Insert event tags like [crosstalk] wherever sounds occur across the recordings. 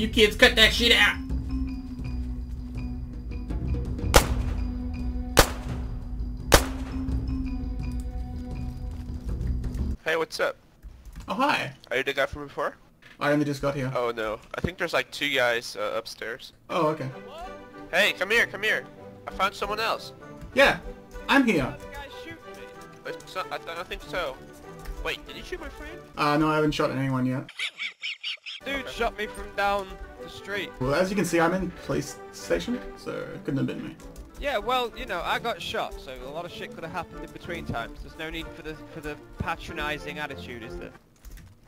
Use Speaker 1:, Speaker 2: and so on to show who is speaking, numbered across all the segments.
Speaker 1: you kids cut that shit out.
Speaker 2: What's up?
Speaker 1: Oh hi.
Speaker 2: Are you the guy from before?
Speaker 1: I only just got here.
Speaker 2: Oh no, I think there's like two guys uh, upstairs.
Speaker 1: Oh okay.
Speaker 2: Hey, come here, come here. I found someone else.
Speaker 1: Yeah, I'm here.
Speaker 2: The guy shooting me. Not- I, I don't think so. Wait, did you shoot my friend?
Speaker 1: Uh, no, I haven't shot anyone yet.
Speaker 3: Dude shot me from down the street.
Speaker 1: Well, as you can see, I'm in police station, so it couldn't have been me.
Speaker 3: Yeah, well, you know, I got shot, so a lot of shit could have happened in between times. There's no need for the for the patronising attitude, is there?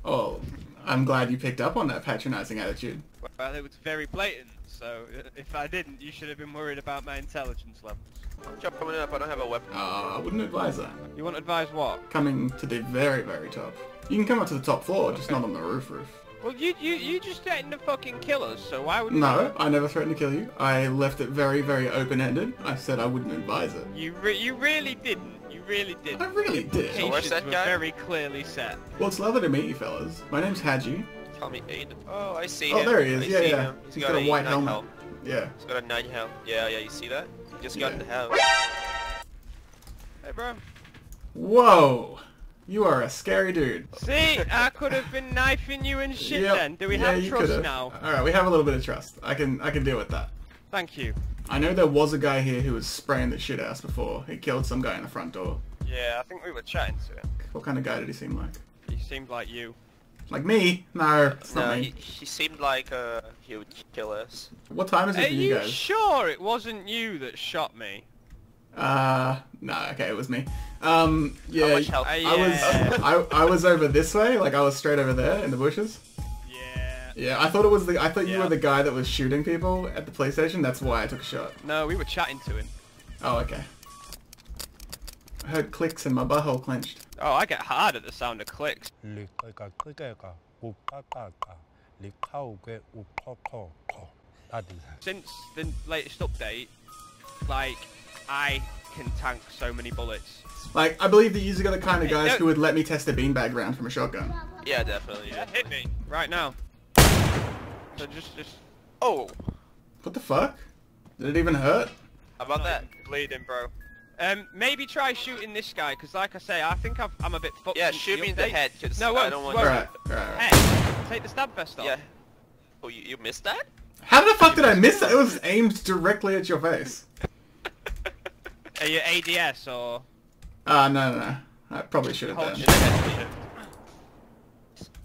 Speaker 1: Oh, I'm glad you picked up on that patronizing attitude.
Speaker 3: Well, it was very blatant, so uh, if I didn't, you should have been worried about my intelligence levels.
Speaker 2: I'm jumping up, I don't have a weapon.
Speaker 1: Uh, I wouldn't advise that.
Speaker 3: You want to advise what?
Speaker 1: Coming to the very, very top. You can come up to the top floor, just not on the roof roof.
Speaker 3: Well, you you you just threatened to fucking kill us, so why would
Speaker 1: No, I never threatened to kill you. I left it very, very open-ended. I said I wouldn't advise it.
Speaker 3: you? Re you really didn't. You really didn't.
Speaker 1: I really did.
Speaker 2: So where's that
Speaker 3: were
Speaker 2: guy?
Speaker 3: very clearly set.
Speaker 1: Well, it's lovely to meet you, fellas. My name's Haji.
Speaker 2: Call me Aiden. Oh, I see
Speaker 1: Oh,
Speaker 2: him.
Speaker 1: there he is.
Speaker 2: I
Speaker 1: Yeah, yeah.
Speaker 2: Him.
Speaker 1: He's got a white
Speaker 2: night
Speaker 1: helmet. Yeah.
Speaker 2: He's got a night helmet. Yeah, yeah, you see that? He just got
Speaker 1: Yeah.
Speaker 2: the house.
Speaker 3: Hey, bro.
Speaker 1: Whoa! You are a scary dude.
Speaker 3: See, I could have been knifing you and shit.
Speaker 1: Yep.
Speaker 3: Then, do we
Speaker 1: Yeah,
Speaker 3: have
Speaker 1: you
Speaker 3: trust
Speaker 1: could've.
Speaker 3: now?
Speaker 1: All right, we have a little bit of trust. I can, I can deal with that.
Speaker 3: Thank you.
Speaker 1: I know there was a guy here who was spraying the shit out before. He killed some guy in the front door.
Speaker 3: Yeah, I think we were chatting to him.
Speaker 1: What kind of guy did he seem like?
Speaker 3: He seemed like you.
Speaker 1: Like me? No, it's not
Speaker 2: No,
Speaker 1: me.
Speaker 2: he, he seemed like uh, he would kill us.
Speaker 1: What time is it
Speaker 3: Are
Speaker 1: for you
Speaker 3: you
Speaker 1: guys?
Speaker 3: sure it wasn't you that shot me?
Speaker 1: Uh, no, okay, it was me. Um,
Speaker 2: oh, yeah,
Speaker 3: oh,
Speaker 1: I was. [laughs] I, I was over this way, like I was straight over there in the bushes.
Speaker 3: Yeah.
Speaker 1: Yeah, I thought it was the, I thought you were the guy that was shooting people at the police station, that's why I took a shot.
Speaker 3: No, we were chatting to him.
Speaker 1: Oh, okay. I heard clicks and my butthole clenched.
Speaker 3: Oh, I get hard at the sound of clicks. Since the latest update, like, I can tank so many bullets.
Speaker 1: Like, I believe that you are the kind of guys
Speaker 3: no-
Speaker 1: who would let me test a beanbag round from a shotgun.
Speaker 2: Yeah, definitely.
Speaker 3: Yeah,
Speaker 2: Yeah.
Speaker 3: hit me right now. So just, just
Speaker 2: Oh,
Speaker 1: What the fuck? Did it even hurt?
Speaker 2: how about that?
Speaker 3: bleeding, bro. Um, maybe try shooting this guy, because like I say, I think I've, I'm a bit fucked.
Speaker 2: Yeah, shoot me in the
Speaker 3: update.
Speaker 2: head, 'cause
Speaker 3: no,
Speaker 2: I
Speaker 3: won't,
Speaker 2: don't want
Speaker 3: won't.
Speaker 1: Alright, alright, alright.
Speaker 3: Hey, take the stab vest off.
Speaker 2: Yeah. Oh, you, you missed that?
Speaker 1: How the fuck did I miss that? It was aimed directly at your face.
Speaker 3: Are you ADS or?
Speaker 1: Ah, no, no, no. I probably should have done.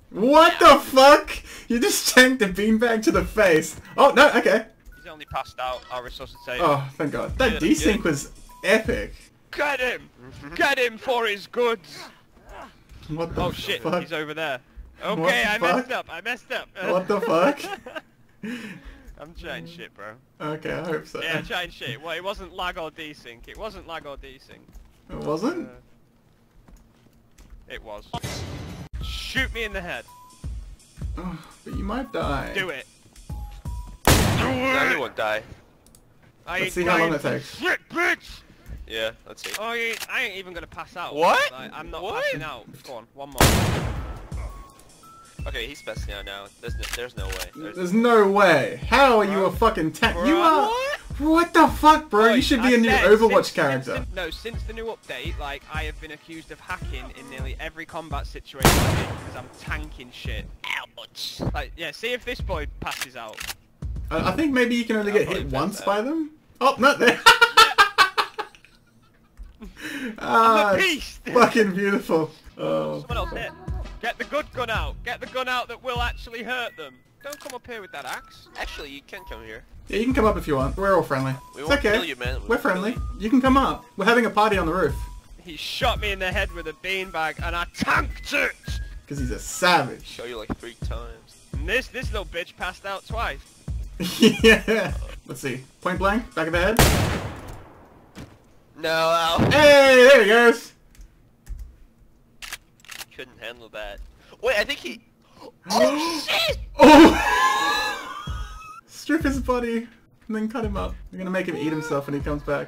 Speaker 1: What the fuck? You just tanked a beanbag to the face. Oh, no, okay.
Speaker 3: He's only passed out. I'll resuscitate.
Speaker 1: Oh, thank god. That desync was epic.
Speaker 3: Get him! Get him for his goods!
Speaker 1: What the
Speaker 3: Oh shit,
Speaker 1: fuck?
Speaker 3: he's over there. Okay, I messed up. I messed up.
Speaker 1: What the fuck? [laughs] [laughs]
Speaker 3: I'm chatting shit, bro.
Speaker 1: Okay, I hope so.
Speaker 3: Yeah, chatting shit. Well, it wasn't lag or desync. It wasn't lag or desync.
Speaker 1: It wasn't?
Speaker 3: Uh, it was. Shoot me in the head.
Speaker 1: Oh, [sighs] but you might die.
Speaker 3: Do it.
Speaker 2: Everyone die.
Speaker 3: I
Speaker 1: Let's see how long it takes.
Speaker 3: Shit, bitch!
Speaker 2: Yeah, let's see.
Speaker 3: Oh, I ain't, I ain't even gonna pass out.
Speaker 2: What?
Speaker 3: Like, I'm not
Speaker 2: What?
Speaker 3: passing out. Go on, one more.
Speaker 2: Okay, he's passing out now. There's no, there's no way. There's,
Speaker 1: There's no way. How are you a fucking tank? You are.
Speaker 3: what?
Speaker 1: What the fuck, bro? you should be a new
Speaker 3: said,
Speaker 1: Overwatch
Speaker 3: since-
Speaker 1: character.
Speaker 3: Since, no, since the new update, like, I have been accused of hacking in nearly every combat situation because I'm tanking shit. Ouch. Like, yeah, see if this boy passes out.
Speaker 1: I, I think maybe you can only get hit once
Speaker 2: that.
Speaker 1: by them. Oh, no, there. ah, [laughs]
Speaker 3: I'm a beast.
Speaker 1: fucking beautiful. Oh.
Speaker 3: Someone else hit. Get the good gun out. Get the gun out that will actually hurt them. Don't come up here with that axe.
Speaker 2: Actually, you can come here.
Speaker 1: Yeah, you can come up if you want. We're all friendly.
Speaker 2: We
Speaker 1: it's
Speaker 2: won't
Speaker 1: okay.
Speaker 2: kill you, man. We
Speaker 1: We're friendly.
Speaker 2: you.
Speaker 1: You can come up. We're having a party on the roof.
Speaker 3: He shot me in the head with a beanbag and I tanked it.
Speaker 1: Because he's a savage.
Speaker 2: Show you like three times.
Speaker 3: And this this little bitch passed out twice. [laughs]
Speaker 1: yeah. Let's see. Point blank, back of the head.
Speaker 2: No, ow.
Speaker 1: Hey, there he goes.
Speaker 2: Couldn't handle that. Wait, I think he. [gasps] Oh shit!
Speaker 1: Oh! [laughs] Strip his body and then cut him up. We're gonna make him eat himself when he comes back.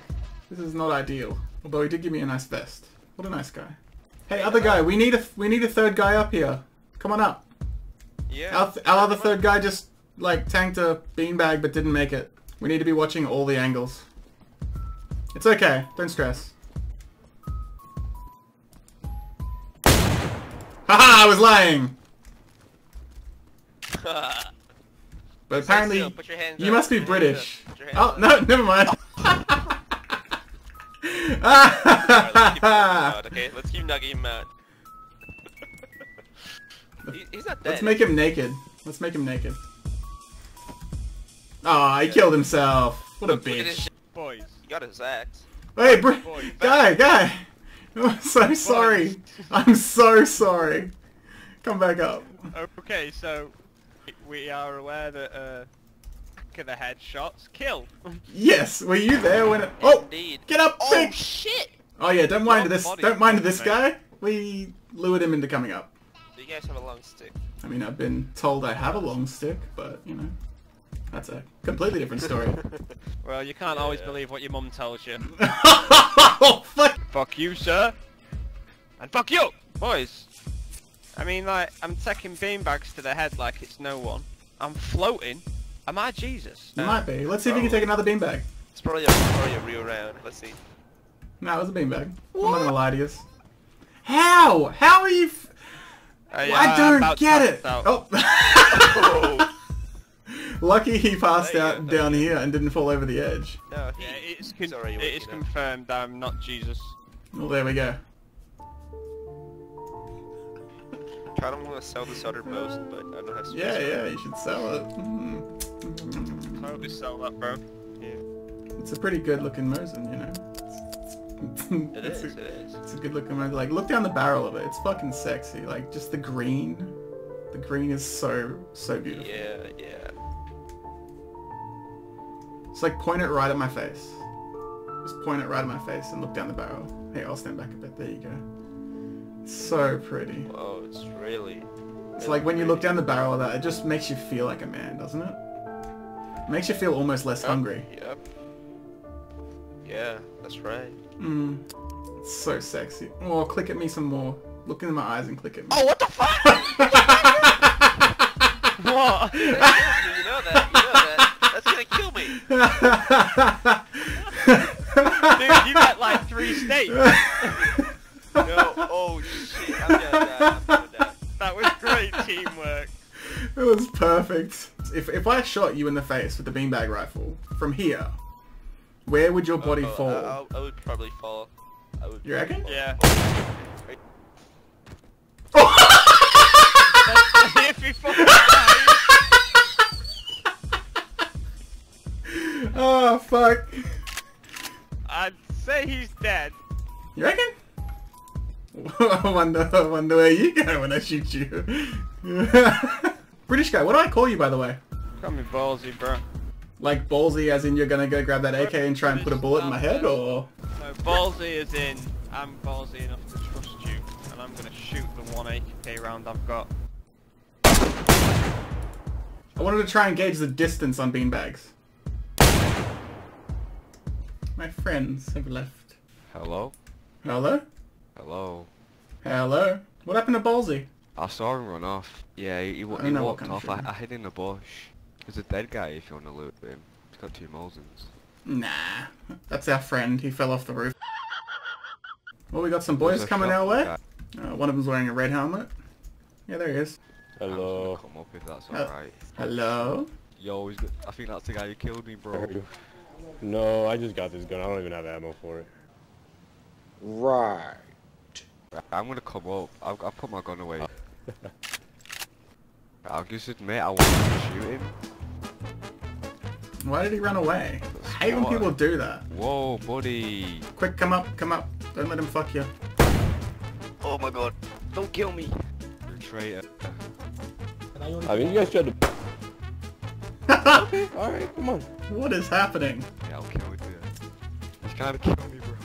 Speaker 1: This is not ideal. Although he did give me a nice vest. What a nice guy. Hey, other guy, we need a we need a third guy up here. Come on up.
Speaker 2: Yeah.
Speaker 1: Our, th- our other third guy just like tanked a beanbag but didn't make it. We need to be watching all the angles. It's okay. Don't stress. Haha! I was lying. [laughs] But apparently,
Speaker 2: still, put your hands
Speaker 1: you
Speaker 2: up,
Speaker 1: must be
Speaker 2: put your hands
Speaker 1: British.
Speaker 2: put your oh, hands
Speaker 1: Oh no, never mind. [laughs]
Speaker 2: Alright, let's keep nugging him out, [laughs] okay? Let's keep nugging him out. He- he's not dead.
Speaker 1: Let's make him naked. Let's make him naked. Aw, he killed himself. What a
Speaker 2: Look, look at this
Speaker 1: bitch.
Speaker 2: shit.
Speaker 3: Boys.
Speaker 2: He got his axe.
Speaker 1: Hey, br- guy, guy. I'm [laughs] so sorry. I'm so sorry. Come back up.
Speaker 3: Okay, so we are aware that uh, back of the head shots kill.
Speaker 1: Yes, were you there when it? Oh,
Speaker 2: Indeed.
Speaker 1: get up,
Speaker 2: Oh
Speaker 1: quick!
Speaker 2: shit!
Speaker 1: Oh yeah, don't mind
Speaker 3: Your
Speaker 1: this. Don't mind this
Speaker 3: mate.
Speaker 1: guy. We lured him into coming up.
Speaker 2: Do you guys have a long stick?
Speaker 1: I mean, I've been told I have a long stick, but you know, that's a completely different story. [laughs]
Speaker 3: Well, you can't always
Speaker 2: Yeah.
Speaker 3: believe what your mum tells you. [laughs]
Speaker 1: oh fuck!
Speaker 3: fuck you, sir. And fuck you! Boys. I mean, like, I'm taking beanbags to the head like it's no one. I'm floating. Am I Jesus?
Speaker 1: It might be. Let's see if you can take another beanbag.
Speaker 2: It's probably a, probably a real round. Let's see.
Speaker 1: No, it was a beanbag. I'm not gonna lie to you. How? How are you? F-
Speaker 3: Uh, yeah,
Speaker 1: I don't get it.
Speaker 3: out.
Speaker 1: Oh. [laughs] Lucky he passed out
Speaker 2: go,
Speaker 1: down here and didn't fall over the edge.
Speaker 2: no,
Speaker 3: Yeah, it's, con-
Speaker 2: already
Speaker 3: it is confirmed I'm not Jesus.
Speaker 1: Well, there we go.
Speaker 2: I don't want to sell this other most, but I don't have space.
Speaker 1: Yeah,
Speaker 2: for it.
Speaker 1: yeah, you should sell it. Mm.
Speaker 3: Totally sell that, bro.
Speaker 1: It's a pretty good looking Mosin, you know. [laughs]
Speaker 2: It
Speaker 1: it's
Speaker 2: is.
Speaker 1: A,
Speaker 2: It is.
Speaker 1: it's a good looking Mosin. Like, look down the barrel of it. It's fucking sexy. Like, just the green. The green is so, so beautiful.
Speaker 2: Yeah, yeah.
Speaker 1: It's like point it right at my face. Just point it right at my face and look down the barrel. Hey, I'll stand back a bit. There you go. It's so pretty.
Speaker 2: Whoa, it's really.
Speaker 1: It's like when you look down the barrel of that, it just makes you feel like a man, doesn't it? It makes you feel almost less hungry.
Speaker 2: Yep. Yeah, that's right.
Speaker 1: Mm. It's so sexy. Oh, click at me some more. Look into my eyes and click at me.
Speaker 2: Oh, what the fuck?
Speaker 3: What? [laughs] [laughs]
Speaker 2: you know that. You know that. That's gonna kill me. [laughs]
Speaker 3: Dude, you got like three states. [laughs]
Speaker 2: No. Oh shit. I'm gonna die. I'm gonna.
Speaker 3: That was great teamwork.
Speaker 1: It was perfect. If, if I shot you in the face with the beanbag rifle from here, where would your oh, body
Speaker 2: Oh,
Speaker 1: fall?
Speaker 2: I, I, would probably fall. I would.
Speaker 1: You reckon?
Speaker 2: probably
Speaker 3: Yeah. [laughs]
Speaker 2: fall.
Speaker 3: if [laughs]
Speaker 1: oh fuck!
Speaker 3: I'd say he's dead.
Speaker 1: You reckon? I [laughs] wonder, I wonder where you go when I shoot you. [laughs] British guy, what do I call you by the way?
Speaker 3: Call me ballsy, bro.
Speaker 1: Like ballsy as in you're gonna go grab that AK and try and put a bullet in my head or?
Speaker 3: No, ballsy is in, I'm ballsy enough to trust you, and I'm gonna shoot the one AK round I've got.
Speaker 1: I wanted to try and gauge the distance on beanbags. My friends have left.
Speaker 4: Hello?
Speaker 1: Hello?
Speaker 4: Hello?
Speaker 1: Hello? What happened to Ballsy?
Speaker 4: I saw him run off. Yeah, he, he, he
Speaker 1: don't know what
Speaker 4: walked off. I. I hid in the bush. He's a dead guy if you want to loot him. He's got two Mosins.
Speaker 1: Nah, that's our friend. He fell off the roof. Well, we got some boys coming our way. Uh, one of them's wearing a red helmet. Yeah, there he is.
Speaker 4: I'm just gonna
Speaker 5: Hello.
Speaker 4: come up if that's
Speaker 1: Uh,
Speaker 4: alright.
Speaker 1: Hello?
Speaker 4: Yo, he's got, I think that's the guy who killed me, bro.
Speaker 5: No, I just got this gun. I don't even have ammo for it.
Speaker 6: Right.
Speaker 4: I'm gonna come up. I'll, I'll put my gun away. [laughs] I'll just admit I wanted to shoot him.
Speaker 1: Why did he run away? I hate when people do that.
Speaker 4: Whoa, buddy.
Speaker 1: Quick, come up, come up. Don't let him fuck you.
Speaker 2: Oh my god. Don't kill me.
Speaker 4: You're a traitor.
Speaker 5: I mean, you guys tried to. [laughs] Okay, alright, come on.
Speaker 1: What is happening?
Speaker 4: Yeah, I'll kill you. He's trying to kill me, bro.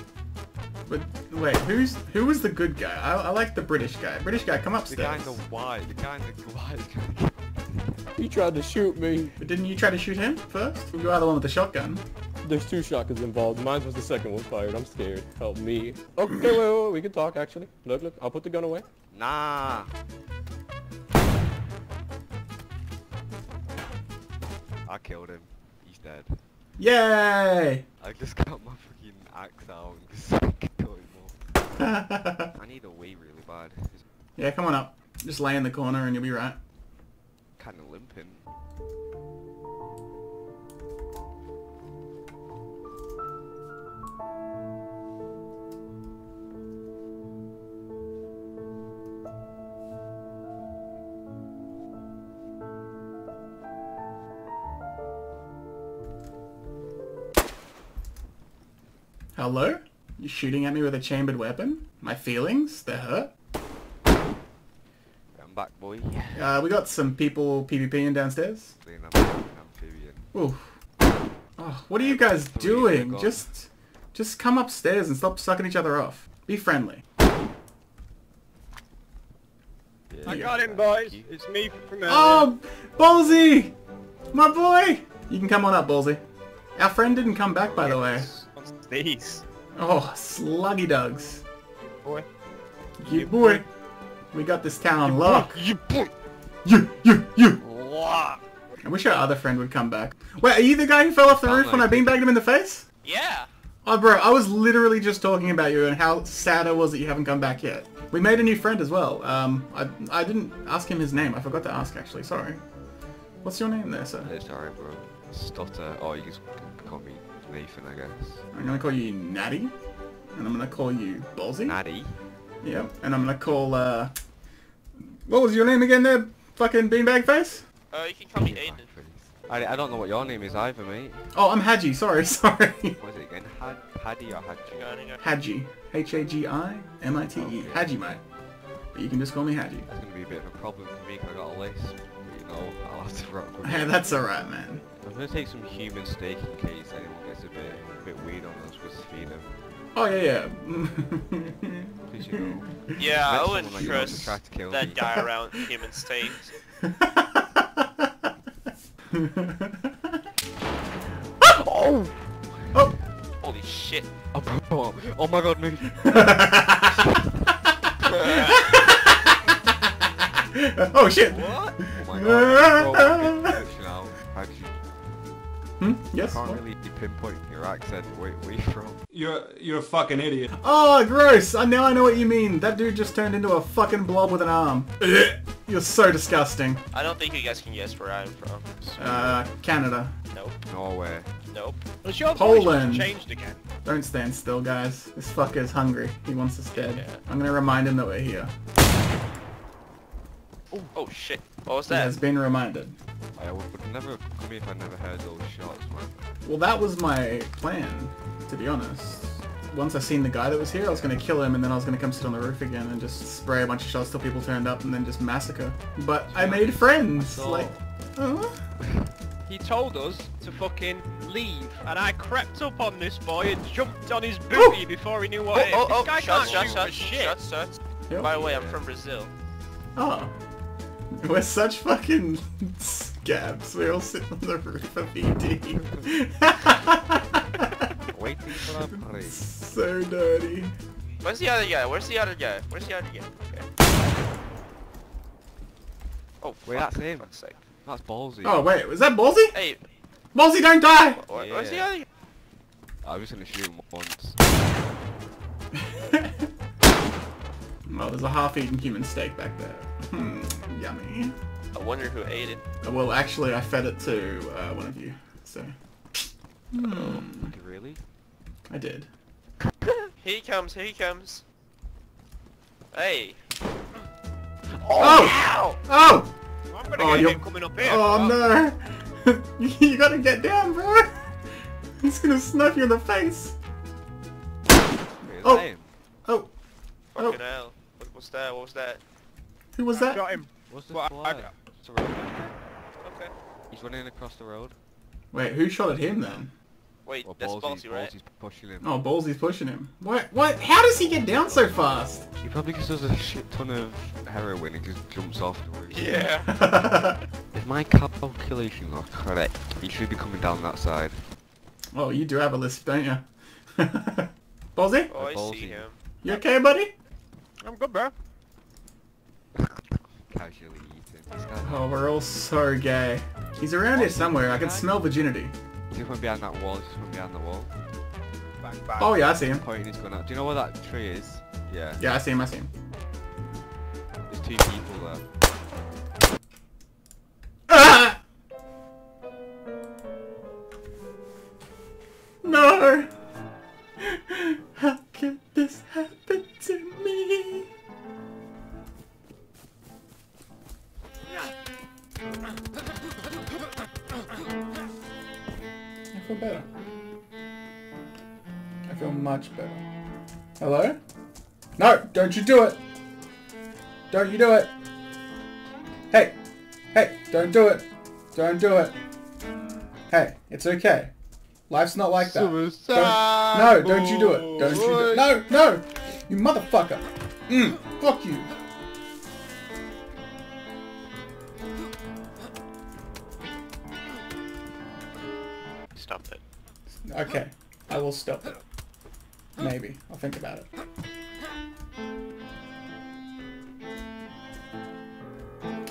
Speaker 1: But Wait, who's who was the good guy? I, I like the British guy. British guy, come upstairs.
Speaker 4: The guy in the white, the guy in the white.
Speaker 5: He tried to shoot me.
Speaker 1: But didn't you try to shoot him first? You are the one with the shotgun.
Speaker 5: There's two shotguns involved. Mine was the second one fired. I'm scared. Help me. Okay, wait, wait, wait. We can talk, actually. Look, look. I'll put the gun away.
Speaker 4: Nah. I killed him. He's dead.
Speaker 1: Yay!
Speaker 4: I just [laughs] got my fucking axe out and just [laughs] killed him all. [laughs] I need a wee really bad.
Speaker 1: Yeah, come on up. Just lay in the corner and you'll be right.
Speaker 4: kind of limping.
Speaker 1: Hello? You're shooting at me with a chambered weapon? My feelings? They're hurt?
Speaker 4: I'm back, boy.
Speaker 1: Uh, we got some people PvPing downstairs.
Speaker 4: Being a fucking amphibian.
Speaker 1: Ooh. Oh, what are you guys doing? Just, just come upstairs and stop sucking each other off. Be friendly.
Speaker 4: Yeah.
Speaker 3: I got him, boys. It's me from earlier.
Speaker 1: Oh, Ballsy! My boy! You can come on up, Ballsy. Our friend didn't come back, by the way.
Speaker 3: What's these?
Speaker 1: Oh, sluggy dogs.
Speaker 3: Boy.
Speaker 1: You boy. We got this town on lock.
Speaker 3: You boy.
Speaker 1: You, you, you.
Speaker 3: What?
Speaker 1: I wish our other friend would come back. Wait, are you the guy who fell off the
Speaker 4: Sound
Speaker 1: roof when I beanbagged him in the face?
Speaker 3: Yeah.
Speaker 1: Oh, bro, I was literally just talking about you and how sad I was that you haven't come back yet. We made a new friend as well. Um, I, I didn't ask him his name. I forgot to ask, actually. Sorry. What's your name there, sir?
Speaker 4: It's alright, bro. Stutter. Oh, you can call me Nathan, I guess.
Speaker 1: I'm gonna call you Natty. And I'm gonna call you Ballsy.
Speaker 4: Natty.
Speaker 1: Yep. And I'm gonna call, uh... What was your name again there? Fucking beanbag face?
Speaker 2: Uh, you can call me Aiden.
Speaker 4: I, I don't know what your name is either, mate.
Speaker 1: Oh, I'm Haji. Sorry, [laughs] sorry.
Speaker 4: What is it again? Had, Haddy or Hadji?
Speaker 2: Hang on, hang on.
Speaker 1: Haji. H-A-G-I-M-I-T-E. Haji, mate. But you can just call me Haji.
Speaker 4: That's gonna be a bit of a problem for me 'cause I got a list. But, you know, I'll have to rock with [laughs]
Speaker 1: Hey, that's alright, man.
Speaker 4: I'm gonna take some human steak in case anyone gets a bit, a bit weird on us with feed them.
Speaker 1: Oh, yeah, yeah.
Speaker 4: Please, you know.
Speaker 2: Yeah, I wouldn't
Speaker 4: someone that, you know,
Speaker 2: trust
Speaker 4: tried to kill
Speaker 2: that
Speaker 4: me.
Speaker 2: guy around [laughs] human steaks. [laughs]
Speaker 1: Oh! oh!
Speaker 2: Holy shit.
Speaker 4: Oh, bro. oh my god, move. [laughs]
Speaker 1: oh shit!
Speaker 2: What?
Speaker 4: Oh,
Speaker 1: oh Yes?
Speaker 4: can't really pinpoint your accent. Where, where you from?
Speaker 6: You're you're a fucking idiot.
Speaker 1: Oh, gross! I now I know what you mean. That dude just turned into a fucking blob with an arm. [laughs] You're so disgusting.
Speaker 2: I don't think you guys can guess where I'm from.
Speaker 1: Uh, Canada.
Speaker 2: Nope.
Speaker 4: Norway.
Speaker 2: Nope.
Speaker 3: Was your
Speaker 1: Poland.
Speaker 3: changed again?
Speaker 1: Don't stand still, guys. This fucker's hungry. He wants us dead.
Speaker 2: Yeah.
Speaker 1: I'm gonna remind him that we're here.
Speaker 2: Oh, oh shit. What was that?
Speaker 1: He
Speaker 2: that?
Speaker 1: has been reminded.
Speaker 4: I would, would never come if I never heard those shots, man.
Speaker 1: Well, that was my plan, to be honest. Once I seen the guy that was here, I was gonna kill him, and then I was gonna come sit on the roof again and just spray a bunch of shots till people turned up, and then just massacre. But I made friends.
Speaker 4: saw.
Speaker 1: Like, oh. [laughs]
Speaker 3: He told us to fucking leave, and I crept up on this boy and jumped on his booty oh! before he knew what
Speaker 2: Oh,
Speaker 3: it is.
Speaker 2: oh, oh
Speaker 3: This
Speaker 2: oh,
Speaker 3: guy
Speaker 2: shots,
Speaker 3: can't
Speaker 2: shots,
Speaker 3: shoot for
Speaker 2: shots,
Speaker 3: shit.
Speaker 2: shots, shots.
Speaker 1: Yep.
Speaker 2: By the way, I'm from Brazil.
Speaker 1: Oh. [laughs] We're such fucking scabs. We all sit on the roof of ED.
Speaker 4: Waiting for that party.
Speaker 1: so dirty.
Speaker 2: Where's the other guy? Where's the other guy? Where's the other guy? Okay. Oh,
Speaker 4: Wait,
Speaker 2: fuck,
Speaker 4: that's him.
Speaker 2: fuck's sake.
Speaker 4: That's ballsy.
Speaker 1: Oh, wait, was that Ballsy?
Speaker 2: Hey,
Speaker 1: Ballsy, don't die!
Speaker 2: wh- wh- where's the other guy?
Speaker 4: I was gonna shoot him once. [laughs]
Speaker 1: well, there's a half-eaten human steak back there. Hmm, yummy.
Speaker 2: I wonder who ate it.
Speaker 1: Well, actually, I fed it to uh, one of you, so
Speaker 4: Really?
Speaker 1: I did. [laughs]
Speaker 2: Here he comes, here he comes. Hey.
Speaker 1: Oh! Oh!
Speaker 3: I'm gonna
Speaker 1: Oh,
Speaker 3: get
Speaker 1: you're-
Speaker 3: coming up here.
Speaker 1: Oh no! [laughs] you gotta get down, bro! He's gonna snuff you in the face!
Speaker 4: Is
Speaker 1: Oh. Oh,
Speaker 2: Fucking hell. What, what's that? What was that?
Speaker 1: Who was
Speaker 3: I
Speaker 1: that?
Speaker 3: got him.
Speaker 4: What's the
Speaker 3: Well, I-
Speaker 4: flag?
Speaker 3: I-
Speaker 4: It's the road.
Speaker 2: Okay.
Speaker 4: He's running across the road.
Speaker 1: Wait, who shot at him then?
Speaker 2: Wait,
Speaker 4: Well,
Speaker 2: that's
Speaker 4: Ballsy,
Speaker 2: ballsy, right?
Speaker 4: Ballsy's pushing him.
Speaker 1: Oh, Ballsy's pushing him. What? What? How does he get down so fast?
Speaker 4: He probably just does a shit ton of heroin and just jumps off.
Speaker 2: Yeah. [laughs]
Speaker 4: If my calculations are correct, he should be coming down that side.
Speaker 1: oh, you do have a list, don't you? [laughs] Ballsy?
Speaker 2: Oh, I
Speaker 4: Ballsy.
Speaker 2: see him.
Speaker 1: You okay, buddy?
Speaker 3: I'm good, bro.
Speaker 4: Casually eating.
Speaker 1: Oh, we're all so gay. He's around here somewhere. I can smell virginity.
Speaker 4: He's just from behind that wall. Just from behind the wall.
Speaker 3: Bang, bang.
Speaker 1: Oh yeah, I see him.
Speaker 4: Pointing his gun out. Do you know where that tree is? Yeah.
Speaker 1: Yeah, I see him. I see him.
Speaker 4: There's two people
Speaker 1: you do it! Hey! Hey! Don't do it! Don't do it! Hey, it's okay. Life's not like that. Don't, no, don't you do it. Don't you do it. No, no! You motherfucker! Mm, fuck you!
Speaker 2: Stop it.
Speaker 1: Okay, I will stop it. Maybe. I'll think about it.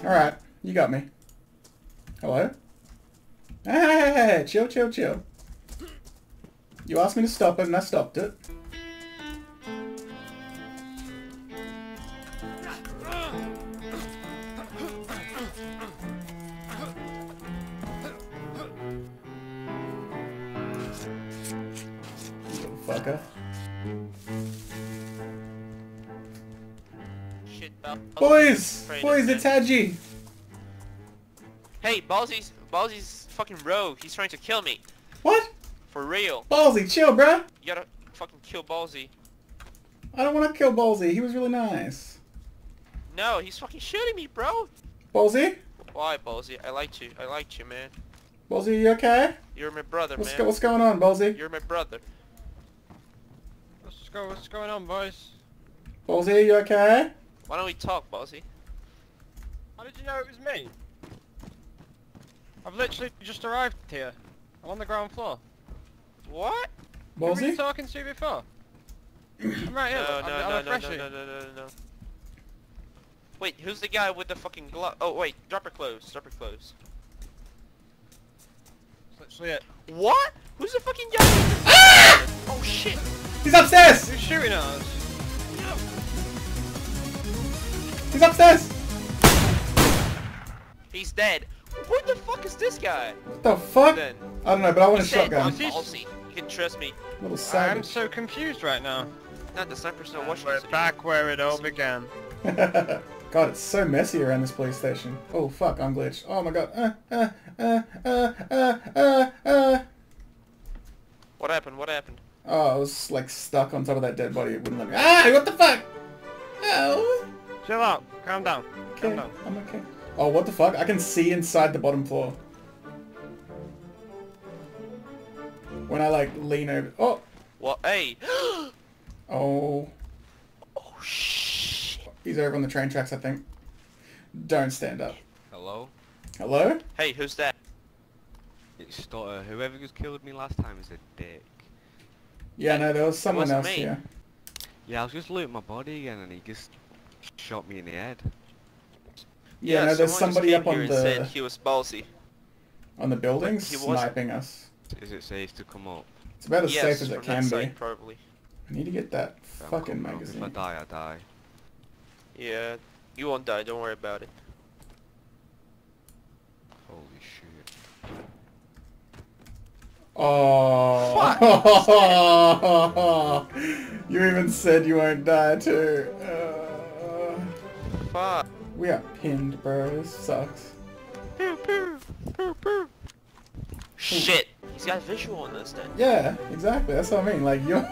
Speaker 1: Alright, you got me. Hello? Hey, chill, chill, chill. You asked me to stop it and I stopped it.
Speaker 2: Shit, Bal-
Speaker 1: Boys! Boys, it's Haji!
Speaker 2: Hey, Ballsy's Ballsy's fucking rogue. He's trying to kill me.
Speaker 1: What?
Speaker 2: For real.
Speaker 1: Ballsy, chill, bruh!
Speaker 2: You gotta fucking kill Ballsy.
Speaker 1: I don't want to kill Ballsy. He was really nice.
Speaker 2: No, he's fucking shooting me, bro.
Speaker 1: Ballsy?
Speaker 2: Why, Ballsy? I liked you. I liked you, man.
Speaker 1: Ballsy, you okay?
Speaker 2: You're my brother,
Speaker 1: What's,
Speaker 2: man.
Speaker 1: go- what's going on, Ballsy?
Speaker 2: You're my brother.
Speaker 3: What's, go, what's going on, boys?
Speaker 1: Ballsy, you okay?
Speaker 2: Why don't we talk, Ballsy?
Speaker 3: How did you know it was me? I've literally just arrived here. I'm on the ground floor.
Speaker 2: What?
Speaker 3: Who were you talking to before? [coughs] I'm right here.
Speaker 2: No,
Speaker 3: I'm,
Speaker 2: no,
Speaker 3: I'm
Speaker 2: no, no, no, no, no, no, no, no. Wait, who's the guy with the fucking glove? Oh, wait, drop her clothes, drop her clothes.
Speaker 3: That's literally it.
Speaker 2: What? Who's the fucking guy? Ah! Oh shit!
Speaker 1: He's upstairs!
Speaker 3: Who's shooting at us?
Speaker 1: He's upstairs!
Speaker 2: He's dead. Who the fuck is this guy?
Speaker 1: What the fuck?
Speaker 2: Then
Speaker 1: I don't know, but I want a
Speaker 2: he's dead.
Speaker 1: shotgun.
Speaker 2: I'm Ballsy. You can trust me.
Speaker 1: Little
Speaker 3: I'm so confused right now.
Speaker 2: Not the sniper's not watching
Speaker 3: We're
Speaker 2: us.
Speaker 3: back where it all began. [laughs]
Speaker 1: God, it's so messy around this police station. Oh fuck, I'm glitched. Oh my god. Uh, uh, uh, uh, uh, uh, uh.
Speaker 2: What happened? What happened?
Speaker 1: Oh, I was like stuck on top of that dead body. It wouldn't let me. Ah, what the fuck? Oh.
Speaker 3: Chill out. Calm down. Calm
Speaker 1: Okay,
Speaker 3: down.
Speaker 1: I'm okay. Oh, what the fuck? I can see inside the bottom floor. When I like lean over. Oh.
Speaker 2: Well, hey. [gasps]
Speaker 1: Oh.
Speaker 2: oh shit.
Speaker 1: He's over on the train tracks, I think. Don't stand up.
Speaker 4: Hello?
Speaker 1: Hello?
Speaker 2: Hey, who's that?
Speaker 4: It's Stutter. Whoever just killed me last time is a dick.
Speaker 1: Yeah, no, there was someone else
Speaker 2: me.
Speaker 1: here.
Speaker 4: Yeah, I was just looting my body again and he just shot me in the head.
Speaker 1: Yeah, no, there's somebody up on
Speaker 2: here said
Speaker 1: the
Speaker 2: he was ballsy.
Speaker 1: on the buildings
Speaker 2: he wasn't.
Speaker 1: sniping us.
Speaker 4: Is it safe to come up?
Speaker 1: It's about as
Speaker 2: yes,
Speaker 1: safe as it can
Speaker 2: that
Speaker 1: be.
Speaker 2: side, probably.
Speaker 1: I need to get that
Speaker 4: I'm
Speaker 1: fucking
Speaker 4: coming up. If I die, I die.
Speaker 2: Yeah, you won't die. Don't worry about it.
Speaker 4: Holy shit.
Speaker 1: Oh, [laughs] you even said you won't die too. Uh,
Speaker 2: Fuck.
Speaker 1: we are pinned, bro. This sucks.
Speaker 2: Shit. He's got visual on this then.
Speaker 1: Yeah, exactly. That's what I mean. Like [laughs] you're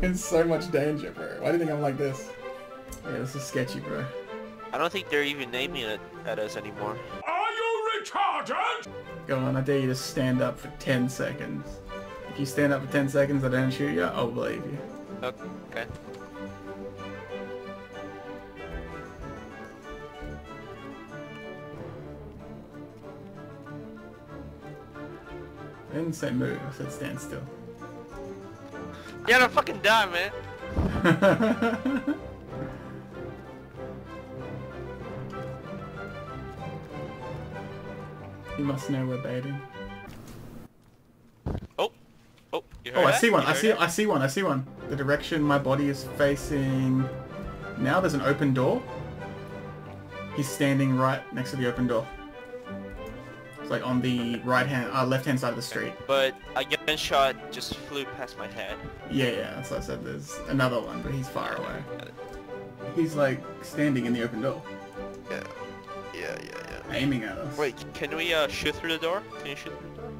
Speaker 1: in so much danger, bro. Why do you think I'm like this? Yeah, this is sketchy, bro.
Speaker 2: I don't think they're even naming it at us anymore. Are you retarded?
Speaker 1: Go on, I dare you to stand up for 10 seconds. If you stand up for 10 seconds I don't shoot you, I'll believe you.
Speaker 2: Okay.
Speaker 1: I didn't say move, I said stand still.
Speaker 2: Yeah, don't fucking die, man. [laughs]
Speaker 1: you must know we're baiting.
Speaker 2: Oh. Oh,
Speaker 1: Oh, I see one. I see.
Speaker 2: that?
Speaker 1: I see one. I see one. The direction my body is facing. Now there's an open door. He's standing right next to the open door. It's like on the right hand, uh, left hand side of the street.
Speaker 2: But a gunshot just flew past my head.
Speaker 1: Yeah, yeah. That's what I said. There's another one, but he's far away. He's like standing in the open door,
Speaker 2: Yeah. Yeah, yeah, yeah.
Speaker 1: aiming at us.
Speaker 2: Wait, can we uh shoot through the door? Can you shoot through the door?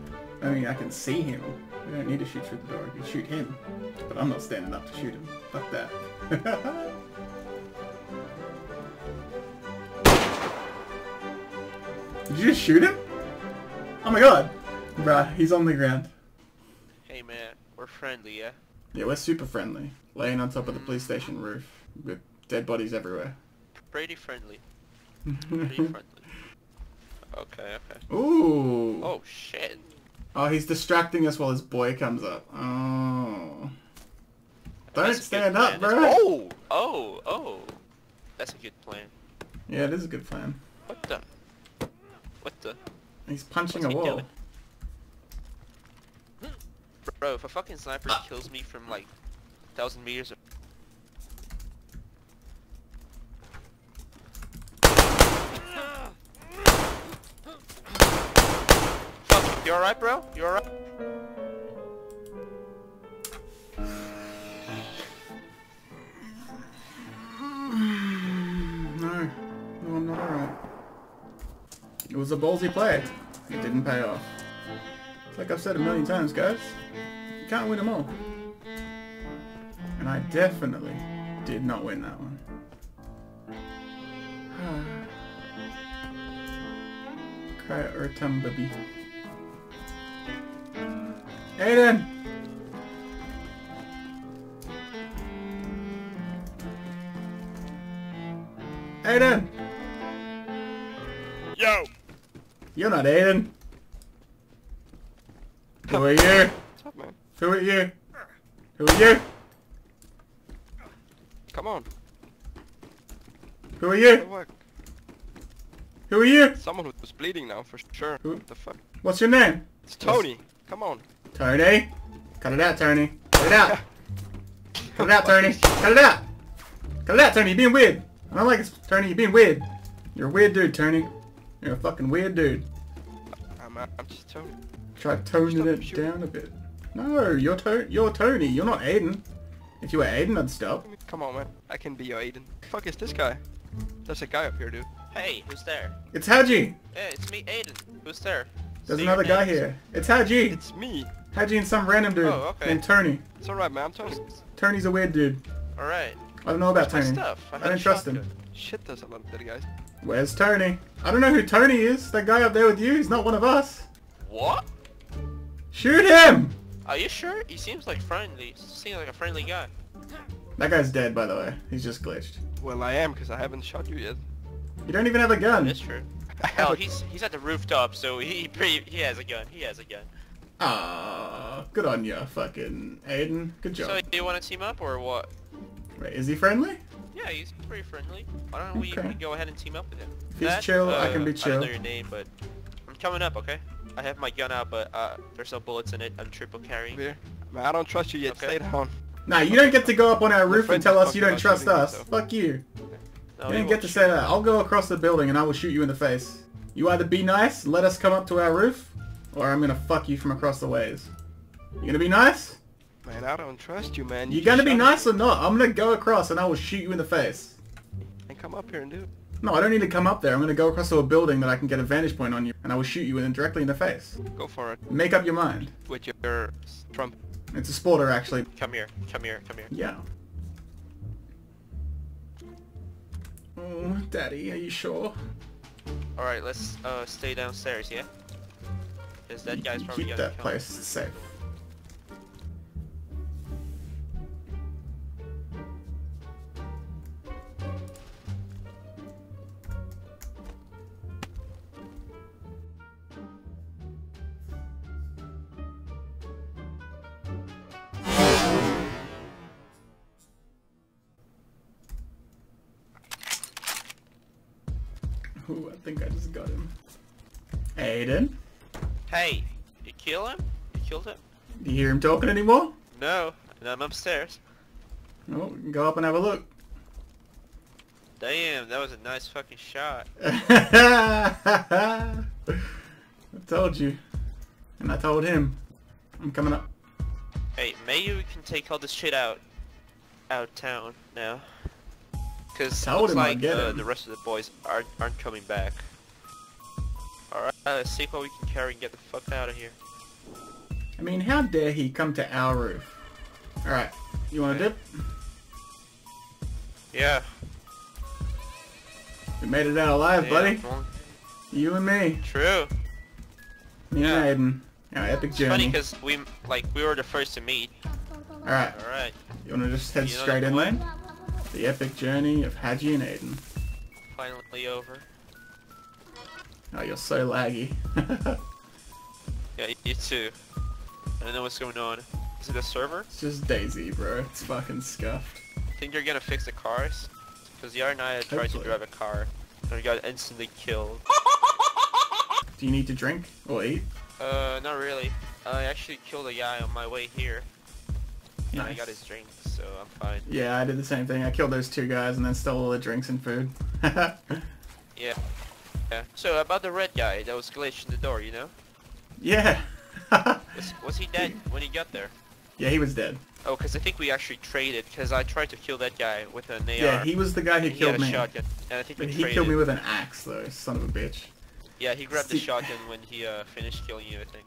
Speaker 1: I mean, I can see him. We don't need to shoot through the door. We can shoot him. But I'm not standing up to shoot him. Fuck that. [laughs] Did you just shoot him? Oh my god. Bruh, he's on the ground.
Speaker 2: Hey man, we're friendly, yeah?
Speaker 1: Yeah, we're super friendly. Laying on top of the police station roof with dead bodies everywhere.
Speaker 2: Pretty friendly. Pretty [laughs] friendly. Okay, okay.
Speaker 1: Ooh.
Speaker 2: Oh shit.
Speaker 1: Oh, he's distracting us while his boy comes up. Oh. Don't
Speaker 2: That's
Speaker 1: stand up, bro.
Speaker 2: Oh! Oh! Oh! That's a good plan.
Speaker 1: Yeah, it is a good plan.
Speaker 2: What the? What the?
Speaker 1: He's punching
Speaker 2: What's
Speaker 1: a
Speaker 2: he
Speaker 1: wall.
Speaker 2: doing? Bro, if a fucking sniper ah. kills me from like thousand meters of Fuck, you alright bro? You alright? [sighs]
Speaker 1: No, no, I'm not alright. It was a ballsy play. It didn't pay off. Like I've said a million times, guys. You can't win them all. And I definitely did not win that one. [sighs] Cry or baby. Aiden! Aiden!
Speaker 3: Yo!
Speaker 1: You're not Aiden. Who are you?
Speaker 5: What's up, man?
Speaker 1: Who are you? Who are you?
Speaker 5: Come on.
Speaker 1: Who are you? Who are you?
Speaker 5: Someone who's bleeding now, for sure.
Speaker 1: Who?
Speaker 5: What the fuck?
Speaker 1: What's your name?
Speaker 5: It's Tony. Come on.
Speaker 1: Tony? Cut it out, Tony. Cut it out. Cut it out, Tony. Cut it out. Cut it out, Tony. You're being weird. I don't like this, Tony. You're being weird. You're a weird dude, Tony. You're a fucking weird dude.
Speaker 5: I'm, I'm just Tony.
Speaker 1: Try toning it
Speaker 5: shooting.
Speaker 1: down a bit. No, you're to you're Tony. You're not Aiden. If you were Aiden, I'd stop.
Speaker 5: Come on, man. I can be your Aiden. Fuck is this guy? There's a guy up here, dude.
Speaker 2: Hey, who's there?
Speaker 1: It's Haji.
Speaker 2: Hey, it's me, Aiden. Who's there?
Speaker 1: There's
Speaker 2: Say your
Speaker 1: another guy
Speaker 2: names.
Speaker 1: here. It's Haji.
Speaker 5: It's me.
Speaker 1: Haji and some random dude
Speaker 2: Oh, okay.
Speaker 1: named Tony.
Speaker 5: It's alright, man. I'm Tony.
Speaker 1: Tony's a weird dude.
Speaker 2: Alright.
Speaker 1: I don't know about
Speaker 2: Where's
Speaker 1: Tony.
Speaker 2: stuff? I
Speaker 1: I don't trust him.
Speaker 5: Shit, there's a lot of dead guys.
Speaker 1: Where's Tony? I don't know who Tony is. That guy up there with you. He's not one of us.
Speaker 2: What?
Speaker 1: Shoot him!
Speaker 2: Are you sure? He seems like friendly. Seems like a friendly guy.
Speaker 1: That guy's dead, by the way. He's just glitched.
Speaker 5: Well, I am, because I haven't shot you yet.
Speaker 1: You don't even have a gun.
Speaker 2: That's true. [laughs]
Speaker 5: I
Speaker 2: Oh,
Speaker 5: a-
Speaker 2: he's he's at the rooftop, so he he pretty he has a gun. He has a gun.
Speaker 1: Ah, good on ya, fucking Aiden. Good job.
Speaker 2: So do you want to team up or what?
Speaker 1: Wait, is he friendly?
Speaker 2: Yeah, he's pretty friendly. Why don't we,
Speaker 1: Okay.
Speaker 2: go ahead and team up with him?
Speaker 1: If he's chill, I can be chill.
Speaker 2: I
Speaker 1: chill.
Speaker 2: don't know your name, but I'm coming up. Okay. I have my gun out, but uh, there's no bullets in it. I'm triple carrying.
Speaker 5: Here. Man, I don't trust you yet.
Speaker 2: Okay.
Speaker 5: Stay down.
Speaker 1: Nah, you don't get to go up on our roof and tell us you don't trust us.
Speaker 5: me, so-
Speaker 1: Fuck you.
Speaker 2: No,
Speaker 1: You
Speaker 2: he
Speaker 1: don't get to say
Speaker 2: me.
Speaker 1: that. I'll go across the building and I will shoot you in the face. You either be nice, let us come up to our roof, or I'm gonna fuck you from across the ways. You gonna be nice?
Speaker 5: Man, I don't trust you, man.
Speaker 1: You
Speaker 5: just
Speaker 1: gonna be nice
Speaker 5: me.
Speaker 1: or not? I'm gonna go across and I will shoot you in the face.
Speaker 5: And come up here and do it.
Speaker 1: No, I don't need to come up there. I'm gonna go across to a building that I can get a vantage point on you, and I will shoot you in directly in the face.
Speaker 5: Go for it.
Speaker 1: Make up your mind.
Speaker 5: With your trump.
Speaker 1: It's a sporter, actually.
Speaker 2: Come here. Come here. Come here.
Speaker 1: Yeah. Oh, Daddy, are you sure?
Speaker 2: All right, let's uh stay downstairs. Yeah. Cause that guy's probably
Speaker 1: Keep that place safe. Aiden,
Speaker 2: Hey, you kill him? You killed him?
Speaker 1: do you hear him talking anymore?
Speaker 2: No, and I'm upstairs.
Speaker 1: Oh, go up and have a look.
Speaker 2: Damn, that was a nice fucking shot. [laughs]
Speaker 1: I told you. And I told him. I'm coming up.
Speaker 2: Hey, maybe we can take all this shit out, out town now. Cause
Speaker 1: Told
Speaker 2: looks
Speaker 1: him I'd
Speaker 2: like
Speaker 1: get
Speaker 2: uh,
Speaker 1: him.
Speaker 2: the rest of the boys aren't aren't coming back. Alright, let's see what we can carry and get the fuck out of here.
Speaker 1: I mean, how dare he come to our roof? Alright, you wanna dip?
Speaker 2: Yeah.
Speaker 1: We made it out alive,
Speaker 2: yeah,
Speaker 1: buddy. You and me.
Speaker 2: True.
Speaker 1: Me
Speaker 2: Yeah.
Speaker 1: and Aiden. Our epic
Speaker 2: It's funny because we like we were the first to meet.
Speaker 1: Alright,
Speaker 2: All right.
Speaker 1: you wanna just head
Speaker 2: You
Speaker 1: straight
Speaker 2: the
Speaker 1: in
Speaker 2: plan?
Speaker 1: then? The epic journey of Haji and Aiden.
Speaker 2: Finally over.
Speaker 1: Oh, you're so laggy. [laughs]
Speaker 2: Yeah, you too. I don't know what's going on. Is it a server?
Speaker 1: it's just DayZ, bro. It's fucking scuffed.
Speaker 2: Think you're gonna fix the cars? Because Yara and I tried to drive a car and we got instantly killed.
Speaker 1: Do you need to drink or eat?
Speaker 2: Uh, not really. I actually killed a guy on my way here. And I got his drink, so I'm fine.
Speaker 1: Yeah, I did the same thing. I killed those two guys and then stole all the drinks and food. [laughs]
Speaker 2: Yeah. Yeah. So about the red guy that was glitched in the door, you know?
Speaker 1: yeah. [laughs]
Speaker 2: Was, was he dead when he got there?
Speaker 1: yeah, he was dead.
Speaker 2: Oh, because I think we actually traded, because I tried to kill that guy with an AR.
Speaker 1: Yeah, he was the guy who killed
Speaker 2: had a
Speaker 1: me.
Speaker 2: shotgun. And I think
Speaker 1: But
Speaker 2: we
Speaker 1: he
Speaker 2: traded.
Speaker 1: killed me with an axe, though, son of a bitch.
Speaker 2: Yeah, he grabbed the
Speaker 1: See-
Speaker 2: shotgun when he uh, finished killing you, I think.